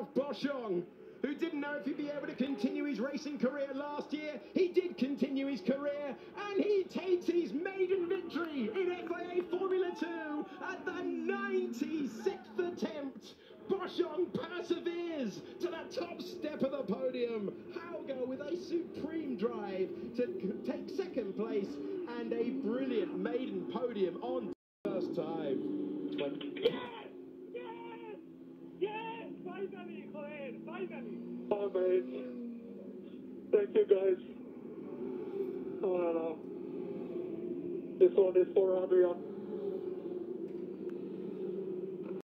Ralph Boschung, who didn't know if he'd be able to continue his racing career last year. He did continue his career, and he takes his maiden victory in FIA Formula 2 at the 96th attempt. Boschung perseveres to the top step of the podium. Hauger with a supreme drive to take second place and a brilliant maiden podium on first time. 20 Finally, Colin! Finally! Oh, mate. Thank you, guys. Oh, no, no. This one is for Adrian.